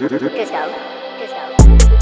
Disco. Disco.